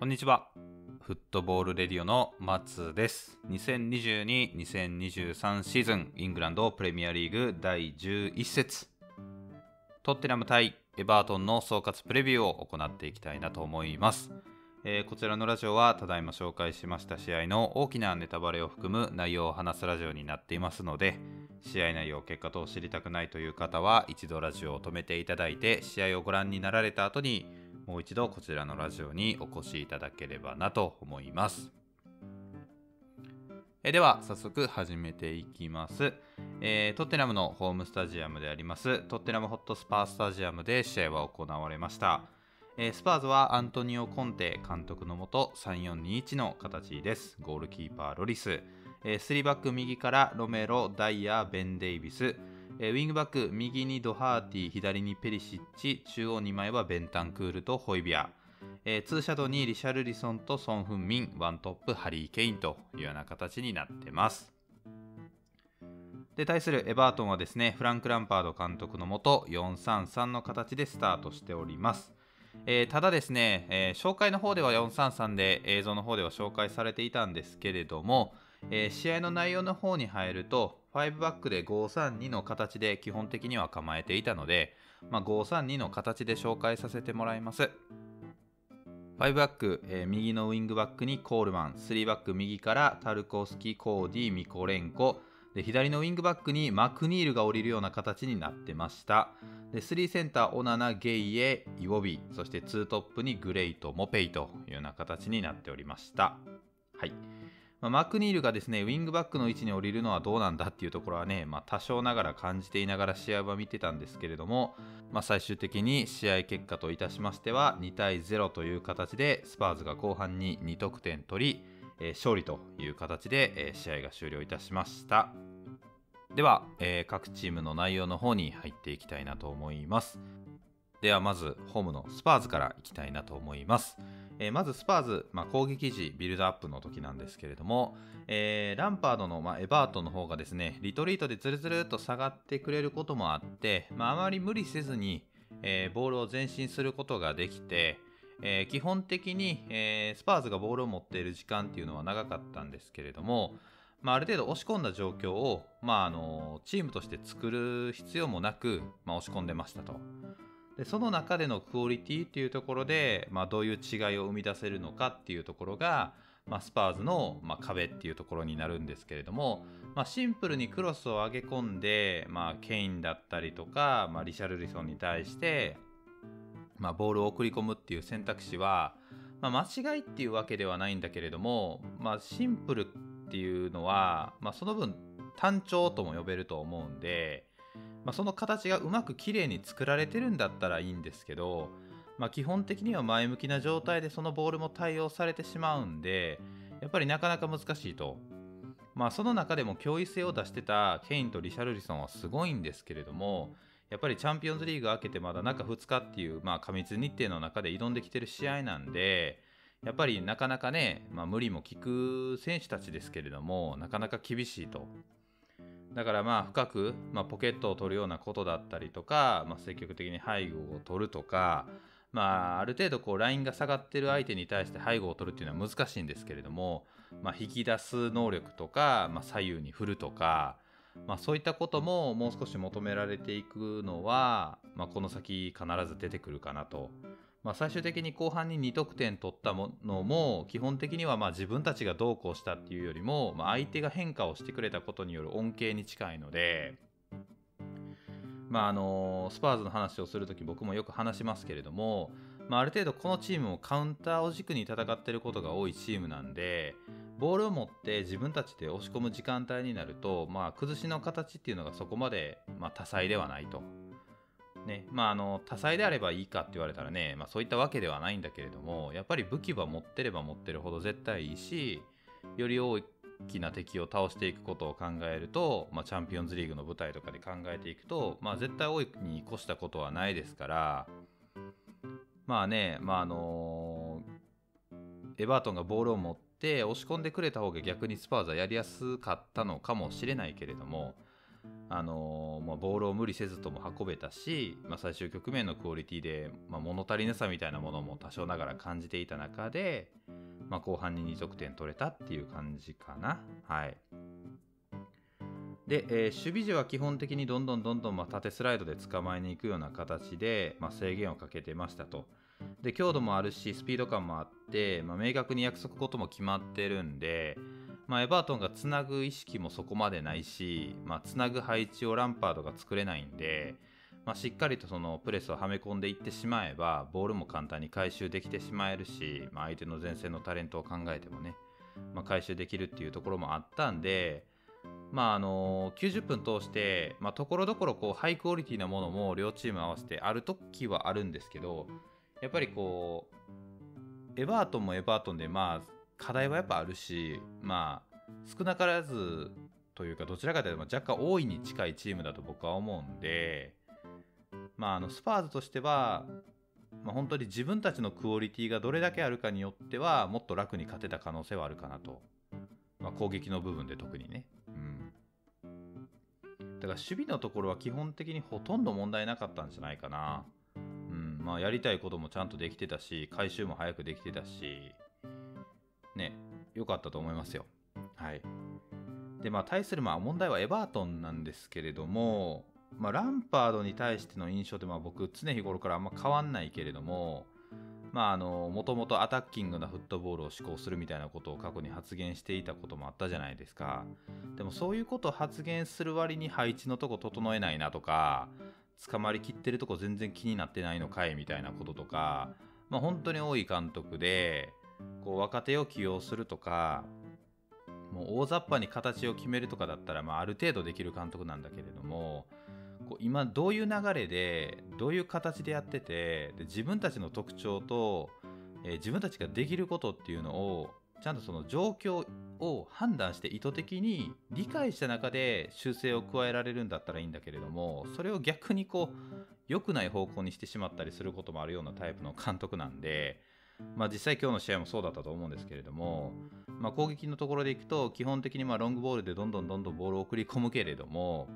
こんにちは。フットボールレディオの松です。2022-2023シーズン、イングランドプレミアリーグ第11節、トッテナム対エバートンの総括プレビューを行っていきたいなと思います。えーこちらのラジオはただいま紹介しました試合の大きなネタバレを含む内容を話すラジオになっていますので試合内容結果等を知りたくないという方は一度ラジオを止めていただいて試合をご覧になられた後にもう一度こちらのラジオにお越しいただければなと思いますえでは早速始めていきます、えートッテナムのホームスタジアムでありますトッテナムホットスパースタジアムで試合は行われましたえースパーズはアントニオ・コンテ監督のもと3421の形です。ゴールキーパー、ロリス。えー3バック右からロメロ、ダイヤ、ベン・デイビス。えーウィングバック右にドハーティ、左にペリシッチ、中央2枚はベンタンクールとホイビア。えーツーシャドウにリシャルリソンとソン・フンミン、ワントップ、ハリー・ケインというような形になってます。で対するエバートンはですねフランク・ランパード監督のもと433の形でスタートしております。えーただですね、えー紹介の方では433で映像の方では紹介されていたんですけれども、えー試合の内容の方に入ると5バックで532の形で基本的には構えていたので、まあ、532の形で紹介させてもらいます。5バック、えー右のウィングバックにコールマン、3バック右からタルコスキ、コーディ、ミコレンコ、で左のウィングバックにマクニールが降りるような形になってました。で3センター、オナナ、ゲイエ、イウォビ、そして2トップにグレイとモペイというような形になっておりました。はい。まあマクニールがですね、ウィングバックの位置に降りるのはどうなんだっていうところはね、まあ、多少ながら感じていながら試合は見てたんですけれども、まあ、最終的に試合結果といたしましては2対0という形でスパーズが後半に2得点取り、えー勝利という形で、えー試合が終了いたしました。では、えー各チームの内容の方に入っていきたいなと思います。ではまずホームのスパーズからいきたいなと思います、えーまずスパーズ、まあ、攻撃時ビルドアップの時なんですけれども、えーランパードの、まあ、エバートンの方がですねリトリートでズルズルっと下がってくれることもあって、まあ、あまり無理せずに、えーボールを前進することができて、えー基本的に、えースパーズがボールを持っている時間っていうのは長かったんですけれども、まあ、ある程度押し込んだ状況を、まあ、あのチームとして作る必要もなく、まあ、押し込んでましたと。でその中でのクオリティっていうところで、まあ、どういう違いを生み出せるのかっていうところが、まあ、スパーズの、まあ、壁っていうところになるんですけれども、まあ、シンプルにクロスを上げ込んで、まあ、ケインだったりとか、まあ、リシャルリソンに対して、まあ、ボールを送り込むっていう選択肢は、まあ、間違いっていうわけではないんだけれども、まあ、シンプルっていうのは、まあ、その分単調とも呼べると思うんで、まあ、その形がうまく綺麗に作られてるんだったらいいんですけど、まあ、基本的には前向きな状態でそのボールも対応されてしまうんでやっぱりなかなか難しいと。まあ、その中でも驚異性を出してたケインとリシャルリソンはすごいんですけれどもやっぱりチャンピオンズリーグ明けてまだ中2日っていう、まあ、過密日程の中で挑んできてる試合なんでやっぱりなかなかね、まあ、無理も効く選手たちですけれどもなかなか厳しいと。だからまあ深く、まあ、ポケットを取るようなことだったりとか、まあ、積極的に背後を取るとか、まあ、ある程度こうラインが下がってる相手に対して背後を取るっていうのは難しいんですけれども、まあ、引き出す能力とか、まあ、左右に振るとか、まあ、そういったことももう少し求められていくのは、まあ、この先必ず出てくるかなと。まあ、最終的に後半に2得点取ったものも基本的にはま自分たちがどうこうしたっていうよりも、ま、相手が変化をしてくれたことによる恩恵に近いので、まあ、あのスパーズの話をするとき僕もよく話しますけれども、まあ、ある程度このチームもカウンターを軸に戦っていることが多いチームなんでボールを持って自分たちで押し込む時間帯になると、まあ、崩しの形っていうのがそこまで、ま、多彩ではないと。ねまあ、あの多彩であればいいかって言われたらね、まあ、そういったわけではないんだけれどもやっぱり武器は持ってれば持ってるほど絶対いいしより大きな敵を倒していくことを考えると、まあ、チャンピオンズリーグの舞台とかで考えていくと、まあ、絶対多いに越したことはないですからまあね、まああのエバートンがボールを持って押し込んでくれた方が逆にスパーズはやりやすかったのかもしれないけれども、あの、まあ、ボールを無理せずとも運べたし、まあ、最終局面のクオリティで、まあ、物足りなさみたいなものも多少ながら感じていた中で、まあ、後半に2得点取れたっていう感じかな。はい。で、えー、守備時は基本的にどんどんどんどんま縦スライドで捕まえに行くような形で、まあ、制限をかけてましたと。で強度もあるしスピード感もあって、まあ、明確に約束ことも決まってるんで、まあ、エバートンがつなぐ意識もそこまでないし、まあ、つなぐ配置をランパードが作れないんで、まあ、しっかりとそのプレスをはめ込んでいってしまえばボールも簡単に回収できてしまえるし、まあ、相手の前線のタレントを考えてもね、まあ、回収できるっていうところもあったんで、まああの90分通してところどころハイクオリティなものも両チーム合わせてある時はあるんですけどやっぱりこうエバートンもエバートンでまあ課題はやっぱあるしまあ少なからずというかどちらかというと若干大いに近いチームだと僕は思うんでまああのスパーズとしてはまあ、本当に自分たちのクオリティがどれだけあるかによってはもっと楽に勝てた可能性はあるかなと、まあ、攻撃の部分で特にね、うん、だから守備のところは基本的にほとんど問題なかったんじゃないかな、うん。まあ、やりたいこともちゃんとできてたし回収も早くできてたしね良かったと思いますよ。はい。でまあ対するまあ問題はエバートンなんですけれどもまあ、ランパードに対しての印象ってまあ僕常日頃からあんま変わんないけれどもまああのもともとアタッキングなフットボールを施行するみたいなことを過去に発言していたこともあったじゃないですか。でもそういうことを発言する割に配置のとこ整えないなとか捕まりきってるとこ全然気になってないのかいみたいなこととかまあ本当に多い監督でこう若手を起用するとかもう大雑把に形を決めるとかだったら、まあ、ある程度できる監督なんだけれどもこう今どういう流れでどういう形でやっててで自分たちの特徴と、えー、自分たちができることっていうのをちゃんとその状況を判断して意図的に理解した中で修正を加えられるんだったらいいんだけれどもそれを逆にこう良くない方向にしてしまったりすることもあるようなタイプの監督なんで、まあ、実際今日の試合もそうだったと思うんですけれども、まあ、攻撃のところでいくと基本的にまロングボールでどんどんどんどんボールを送り込むけれども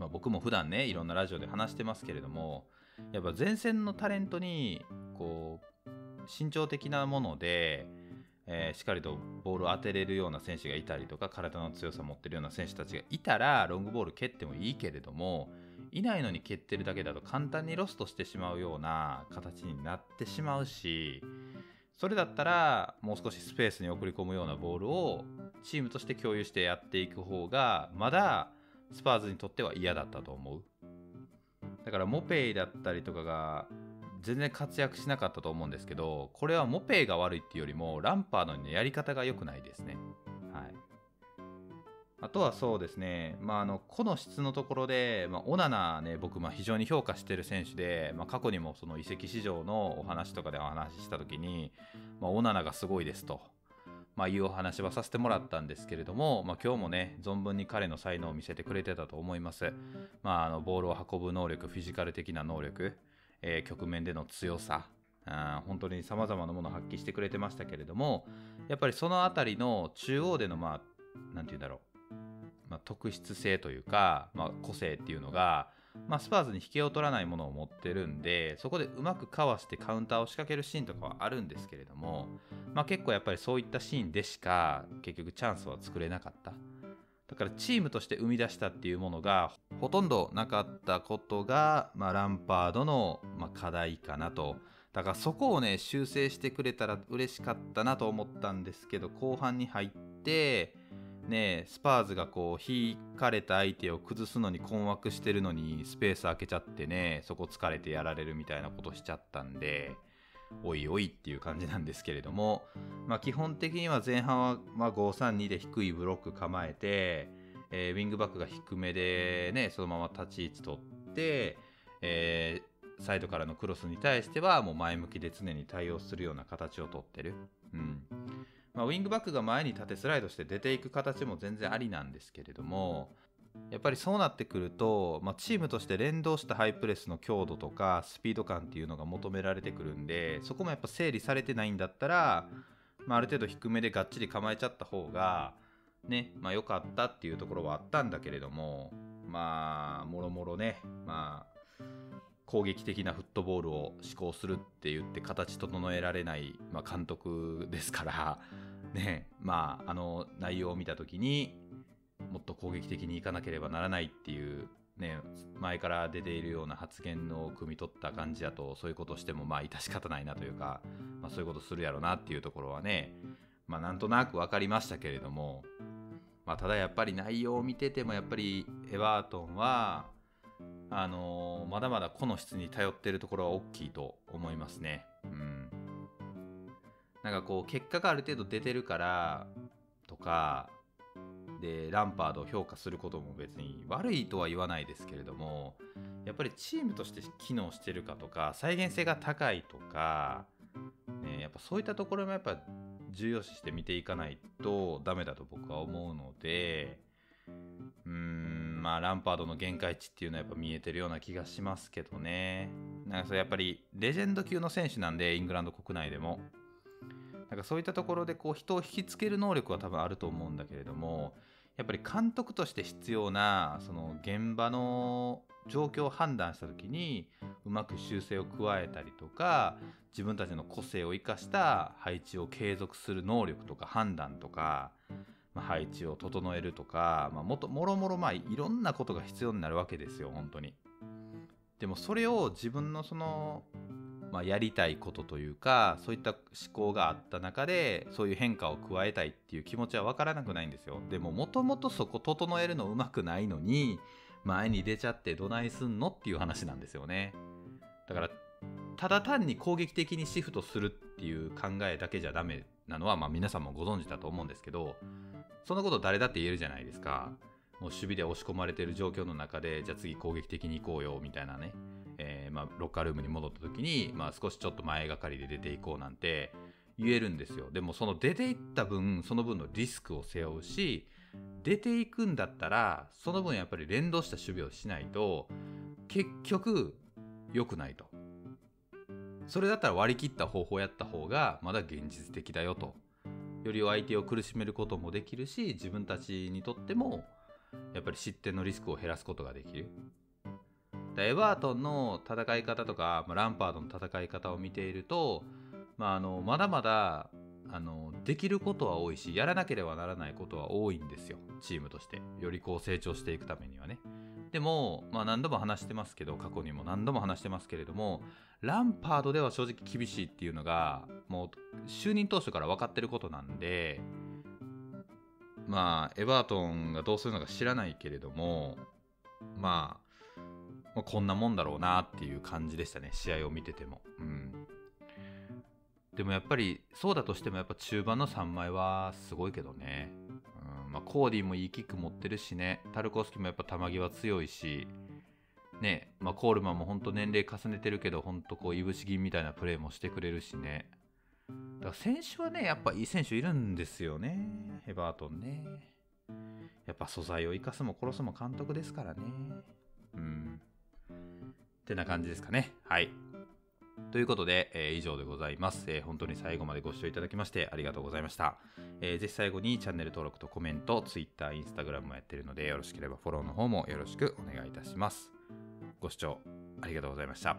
まあ、僕も普段ねいろんなラジオで話してますけれどもやっぱ前線のタレントにこう身長的なもので、えー、しっかりとボールを当てれるような選手がいたりとか体の強さを持ってるような選手たちがいたらロングボール蹴ってもいいけれどもいないのに蹴ってるだけだと簡単にロストしてしまうような形になってしまうしそれだったらもう少しスペースに送り込むようなボールをチームとして共有してやっていく方がまだスパーズにとっては嫌だったと思う。だからモペイだったりとかが全然活躍しなかったと思うんですけどこれはモペイが悪いっていうよりもランパードのやり方が良くないですね。あとはそうですね、まあ、あの個の質のところで、まあ、オナナね、僕、非常に評価している選手で、まあ、過去にもその移籍市場のお話とかでお話ししたときに、まあ、オナナがすごいですと。まあ、いうお話はさせてもらったんですけれども、まあ、今日もね存分に彼の才能を見せてくれてたと思います、まあ、あのボールを運ぶ能力フィジカル的な能力、えー、局面での強さ本当にさまざまなものを発揮してくれてましたけれどもやっぱりその辺りの中央でのまあ何て言うんだろう、まあ、特質性というか、まあ、個性っていうのがまあ、スパーズに引けを取らないものを持ってるんでそこでうまくかわしてカウンターを仕掛けるシーンとかはあるんですけれども、まあ、結構やっぱりそういったシーンでしか結局チャンスは作れなかった。だからチームとして生み出したっていうものがほとんどなかったことが、まあ、ランパードの、ま課題かなと。だからそこをね修正してくれたら嬉しかったなと思ったんですけど後半に入ってねスパーズがこう引かれた相手を崩すのに困惑してるのにスペース空けちゃってねそこ疲れてやられるみたいなことしちゃったんでおいおいっていう感じなんですけれども、まあ、基本的には前半はま532で低いブロック構えて、えー、ウィングバックが低めでねそのまま立ち位置取って、えー、サイドからのクロスに対してはもう前向きで常に対応するような形をとってる。うんまあ、ウィングバックが前に立てスライドして出ていく形も全然ありなんですけれどもやっぱりそうなってくると、まあ、チームとして連動したハイプレスの強度とかスピード感っていうのが求められてくるんでそこもやっぱ整理されてないんだったら、まあ、ある程度低めでがっちり構えちゃった方がねまあ、良かったっていうところはあったんだけれども、まあもろもろねまあ攻撃的なフットボールを施行するって言って形整えられない、まあ、監督ですからねまああの内容を見た時にもっと攻撃的にいかなければならないっていうね、前から出ているような発言を汲み取った感じだとそういうことしてもまあ致し方ないなというか、まあ、そういうことするやろなっていうところはね、まあ、なんとなく分かりましたけれども、まあ、ただやっぱり内容を見ててもやっぱりエバートンはあのー、まだまだ個の質に頼ってるところは大きいと思いますね。なんかこう結果がある程度出てるからとかでランパードを評価することも別に悪いとは言わないですけれどもやっぱりチームとして機能してるかとか再現性が高いとか、ね、やっぱそういったところもやっぱ重要視して見ていかないとダメだと僕は思うのでうーんまあランパードの限界値っていうのはやっぱ見えてるような気がしますけどね。なんかそれやっぱりレジェンド級の選手なんでイングランド国内でも。なんかそういったところでこう人を引きつける能力は多分あると思うんだけれどもやっぱり監督として必要なその現場の状況を判断した時にうまく修正を加えたりとか自分たちの個性を生かした配置を継続する能力とか判断とか、まあ、配置を整えるとか、まあ、もともろもろまあいろんなことが必要になるわけですよ本当に。でもそれを自分のそのまあ、やりたいことというかそういった思考があった中でそういう変化を加えたいっていう気持ちは分からなくないんですよ。でももともとそこ整えるのうまくないのに前に出ちゃってどないすんのっていう話なんですよね。だからただ単に攻撃的にシフトするっていう考えだけじゃダメなのは、まあ、皆さんもご存知だと思うんですけどそんなこと誰だって言えるじゃないですか。もう守備で押し込まれてる状況の中でじゃあ次攻撃的に行こうよみたいなね。ー、まあ、ロッカールームに戻った時に、まあ、少しちょっと前がかりで出ていこうなんて言えるんですよ。でもその出ていった分その分のリスクを背負うし出ていくんだったらその分やっぱり連動した守備をしないと結局良くないと。それだったら割り切った方法やった方がまだ現実的だよと。より相手を苦しめることもできるし自分たちにとってもやっぱり失点のリスクを減らすことができる。エバートンの戦い方とか、まあ、ランパードの戦い方を見ていると、まあ、あのまだまだあのできることは多いしやらなければならないことは多いんですよ。チームとして。よりこう成長していくためにはね。でも、まあ、何度も話してますけど過去にも何度も話してますけれどもランパードでは正直厳しいっていうのがもう就任当初から分かってることなんでまあエバートンがどうするのか知らないけれどもまあまあ、こんなもんだろうなっていう感じでしたね試合を見てても、うん、でもやっぱりそうだとしてもやっぱ中盤の3枚はすごいけどね、うんまあ、コーディもいいキック持ってるしね。タルコスキもやっぱ球際強いし。ねまあ、コールマンも本当年齢重ねてるけど本当こういぶし銀みたいなプレーもしてくれるしね。だから選手はねやっぱいい選手いるんですよねヘバートンね。やっぱ素材を生かすも殺すも監督ですからね。うん。ってな感じですかね。はい。ということで、えー、以上でございます、えー、本当に最後までご視聴いただきましてありがとうございました。えー、ぜひ最後にチャンネル登録とコメント、Twitter、Instagram もやってるので、よろしければフォローの方もよろしくお願いいたします。ご視聴ありがとうございました。